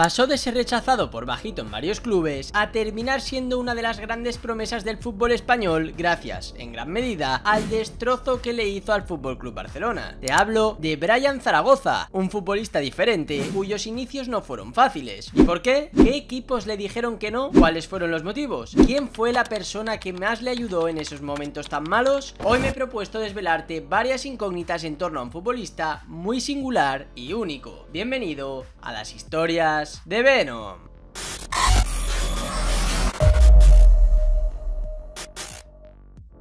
Pasó de ser rechazado por bajito en varios clubes a terminar siendo una de las grandes promesas del fútbol español gracias, en gran medida, al destrozo que le hizo al FC Barcelona. Te hablo de Brian Zaragoza, un futbolista diferente cuyos inicios no fueron fáciles. ¿Y por qué? ¿Qué equipos le dijeron que no? ¿Cuáles fueron los motivos? ¿Quién fue la persona que más le ayudó en esos momentos tan malos? Hoy me he propuesto desvelarte varias incógnitas en torno a un futbolista muy singular y único. Bienvenido a las historias de Venom.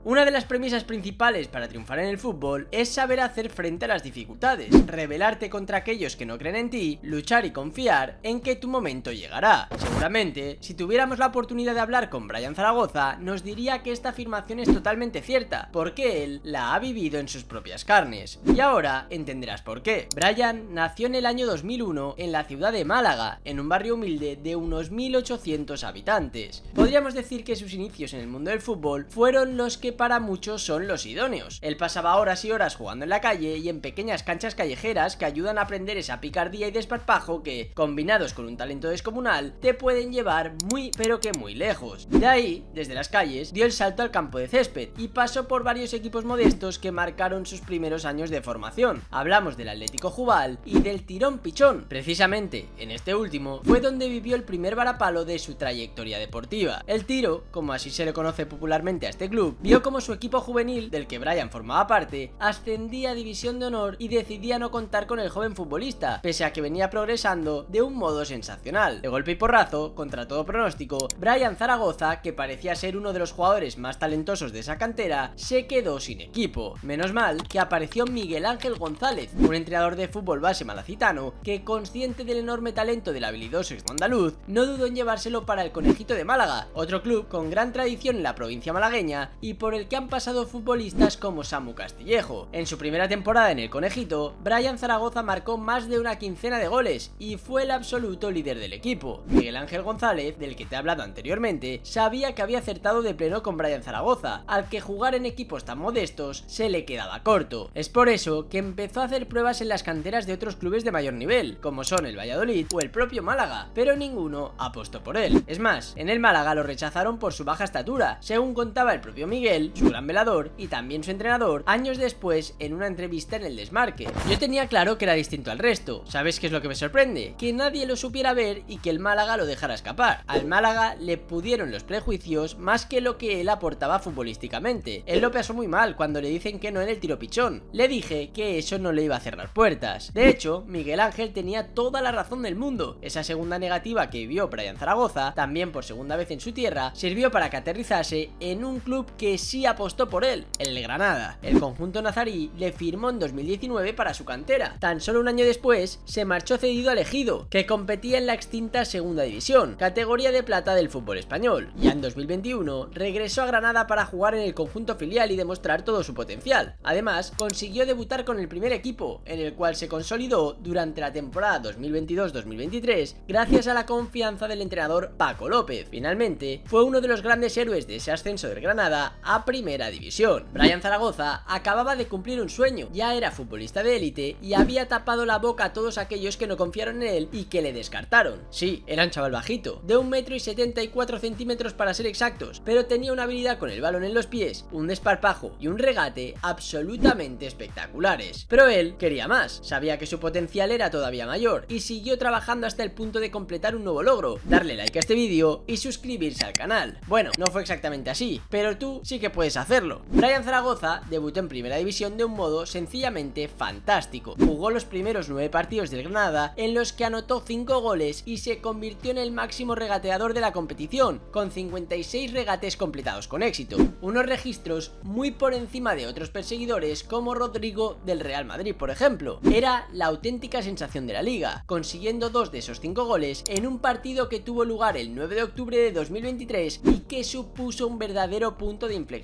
Una de las premisas principales para triunfar en el fútbol es saber hacer frente a las dificultades, rebelarte contra aquellos que no creen en ti, luchar y confiar en que tu momento llegará. Seguramente, si tuviéramos la oportunidad de hablar con Brian Zaragoza, nos diría que esta afirmación es totalmente cierta, porque él la ha vivido en sus propias carnes. Y ahora entenderás por qué. Brian nació en el año 2001 en la ciudad de Málaga, en un barrio humilde de unos 1800 habitantes. Podríamos decir que sus inicios en el mundo del fútbol fueron los que para muchos son los idóneos. Él pasaba horas y horas jugando en la calle y en pequeñas canchas callejeras que ayudan a aprender esa picardía y desparpajo que, combinados con un talento descomunal, te pueden llevar muy pero que muy lejos. De ahí, desde las calles, dio el salto al campo de césped y pasó por varios equipos modestos que marcaron sus primeros años de formación. Hablamos del Atlético Jubal y del Tirón Pichón. Precisamente, en este último, fue donde vivió el primer varapalo de su trayectoria deportiva. El tiro, como así se le conoce popularmente a este club, vio como su equipo juvenil, del que Brian formaba parte, ascendía a División de Honor y decidía no contar con el joven futbolista, pese a que venía progresando de un modo sensacional. De golpe y porrazo, contra todo pronóstico, Brian Zaragoza, que parecía ser uno de los jugadores más talentosos de esa cantera, se quedó sin equipo. Menos mal que apareció Miguel Ángel González, un entrenador de fútbol base malacitano, que consciente del enorme talento del habilidoso andaluz, no dudó en llevárselo para el Conejito de Málaga, otro club con gran tradición en la provincia malagueña y por el que han pasado futbolistas como Samu Castillejo. En su primera temporada en el Conejito, Brian Zaragoza marcó más de una quincena de goles y fue el absoluto líder del equipo. Miguel Ángel González, del que te he hablado anteriormente, sabía que había acertado de pleno con Brian Zaragoza, al que jugar en equipos tan modestos se le quedaba corto. Es por eso que empezó a hacer pruebas en las canteras de otros clubes de mayor nivel, como son el Valladolid o el propio Málaga, pero ninguno apostó por él. Es más, en el Málaga lo rechazaron por su baja estatura, según contaba el propio Miguel, su gran velador y también su entrenador años después en una entrevista en el Desmarque. Yo tenía claro que era distinto al resto. ¿Sabes qué es lo que me sorprende? Que nadie lo supiera ver y que el Málaga lo dejara escapar. Al Málaga le pudieron los prejuicios más que lo que él aportaba futbolísticamente. Él lo pasó muy mal cuando le dicen que no en el tiro pichón. Le dije que eso no le iba a cerrar puertas. De hecho, Miguel Ángel tenía toda la razón del mundo. Esa segunda negativa que vio Brian Zaragoza, también por segunda vez en su tierra, sirvió para que aterrizase en un club que sí apostó por él, el Granada. El conjunto nazarí le firmó en 2019 para su cantera. Tan solo un año después se marchó cedido al Ejido, que competía en la extinta Segunda División, categoría de plata del fútbol español. Ya en 2021 regresó a Granada para jugar en el conjunto filial y demostrar todo su potencial. Además, consiguió debutar con el primer equipo, en el cual se consolidó durante la temporada 2022-2023 gracias a la confianza del entrenador Paco López. Finalmente, fue uno de los grandes héroes de ese ascenso del Granada a Primera División. Brian Zaragoza acababa de cumplir un sueño, ya era futbolista de élite y había tapado la boca a todos aquellos que no confiaron en él y que le descartaron. Sí, era un chaval bajito, de un metro y 74 centímetros para ser exactos, pero tenía una habilidad con el balón en los pies, un desparpajo y un regate absolutamente espectaculares. Pero él quería más, sabía que su potencial era todavía mayor y siguió trabajando hasta el punto de completar un nuevo logro, darle like a este vídeo y suscribirse al canal. Bueno, no fue exactamente así, pero tú sí que puedes hacerlo. Brian Zaragoza debutó en primera división de un modo sencillamente fantástico. Jugó los primeros nueve partidos del Granada en los que anotó 5 goles y se convirtió en el máximo regateador de la competición, con 56 regates completados con éxito. Unos registros muy por encima de otros perseguidores como Rodrigo del Real Madrid, por ejemplo. Era la auténtica sensación de la liga, consiguiendo dos de esos 5 goles en un partido que tuvo lugar el 9 de octubre de 2023 y que supuso un verdadero punto de inflexión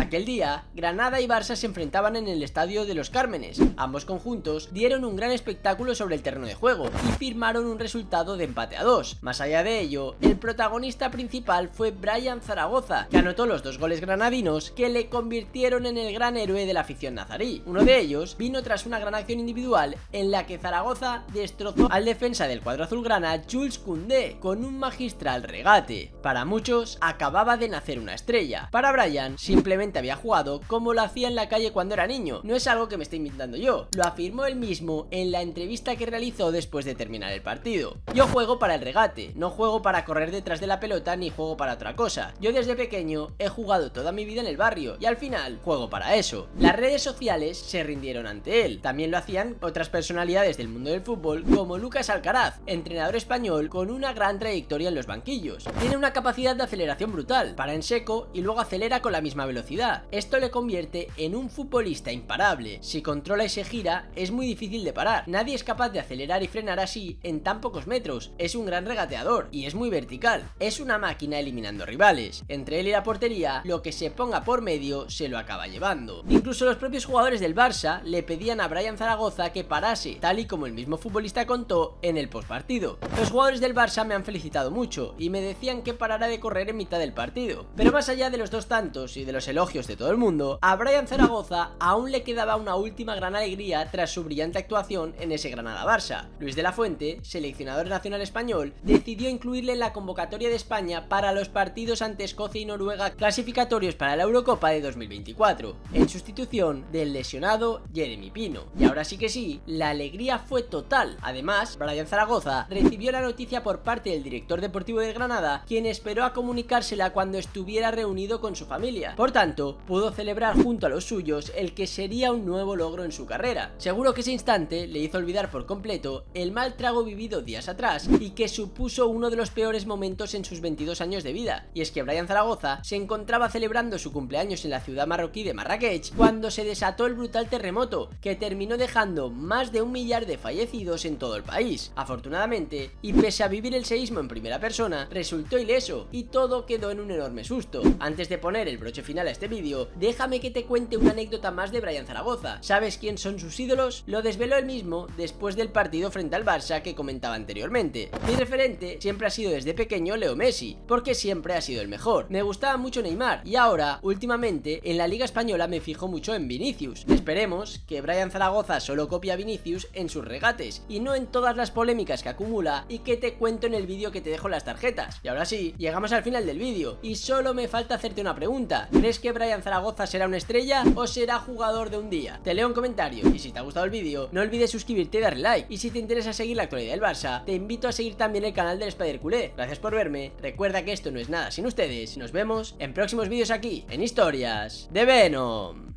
Aquel día, Granada y Barça se enfrentaban en el Estadio de los Cármenes. Ambos conjuntos dieron un gran espectáculo sobre el terreno de juego y firmaron un resultado de empate a dos. Más allá de ello, el protagonista principal fue Brian Zaragoza, que anotó los dos goles granadinos que le convirtieron en el gran héroe de la afición nazarí. Uno de ellos vino tras una gran acción individual en la que Zaragoza destrozó al defensa del cuadro azulgrana Jules Koundé con un magistral regate. Para muchos, acababa de nacer una estrella. Para Brian, simplemente había jugado como lo hacía en la calle cuando era niño. No es algo que me esté inventando yo, lo afirmó él mismo en la entrevista que realizó después de terminar el partido. Yo juego para el regate, no juego para correr detrás de la pelota ni juego para otra cosa. Yo desde pequeño he jugado toda mi vida en el barrio y al final juego para eso. Las redes sociales se rindieron ante él. También lo hacían otras personalidades del mundo del fútbol como Lucas Alcaraz, entrenador español con una gran trayectoria en los banquillos. Tiene una capacidad de aceleración brutal, para en seco y luego acelera con la misma velocidad. Esto le convierte en un futbolista imparable. Si controla y se gira, es muy difícil de parar. Nadie es capaz de acelerar y frenar así en tan pocos metros. Es un gran regateador y es muy vertical. Es una máquina eliminando rivales. Entre él y la portería, lo que se ponga por medio se lo acaba llevando. Incluso los propios jugadores del Barça le pedían a Brian Zaragoza que parase, tal y como el mismo futbolista contó en el postpartido. Los jugadores del Barça me han felicitado mucho y me decían que parara de correr en mitad del partido. Pero más allá de los dos tantos y de los elogios de todo el mundo, a Brian Zaragoza aún le quedaba una última gran alegría tras su brillante actuación en ese Granada-Barça. Luis de la Fuente, seleccionador nacional español, decidió incluirle en la convocatoria de España para los partidos ante Escocia y Noruega clasificatorios para la Eurocopa de 2024, en sustitución del lesionado Jeremy Pino. Y ahora sí que sí, la alegría fue total. Además, Brian Zaragoza recibió la noticia por parte del director deportivo de Granada, quien esperó a comunicársela cuando estuviera reunido con su familia. Por tanto, pudo celebrar junto a los suyos el que sería un nuevo logro en su carrera. Seguro que ese instante le hizo olvidar por completo el mal trago vivido días atrás y que supuso uno de los peores momentos en sus 22 años de vida. Y es que Brian Zaragoza se encontraba celebrando su cumpleaños en la ciudad marroquí de Marrakech cuando se desató el brutal terremoto que terminó dejando más de un millar de fallecidos en todo el país. Afortunadamente, y pese a vivir el seísmo en primera persona, resultó ileso y todo quedó en un enorme susto. Antes de poner el broche final a este vídeo, déjame que te cuente una anécdota más de Brian Zaragoza. ¿Sabes quién son sus ídolos? Lo desveló él mismo después del partido frente al Barça que comentaba anteriormente. Mi referente siempre ha sido desde pequeño Leo Messi, porque siempre ha sido el mejor. Me gustaba mucho Neymar y ahora, últimamente, en la Liga Española me fijo mucho en Vinicius. Esperemos que Brian Zaragoza solo copia a Vinicius en sus regates y no en todas las polémicas que acumula y que te cuento en el vídeo que te dejo las tarjetas. Y ahora sí, llegamos al final del vídeo y solo me falta hacerte una ¿Crees que Brian Zaragoza será una estrella o será jugador de un día? Te leo un comentario y si te ha gustado el vídeo, no olvides suscribirte y darle like. Y si te interesa seguir la actualidad del Barça, te invito a seguir también el canal del Spider Culé. Gracias por verme, recuerda que esto no es nada sin ustedes. Nos vemos en próximos vídeos aquí, en Historias de Venom.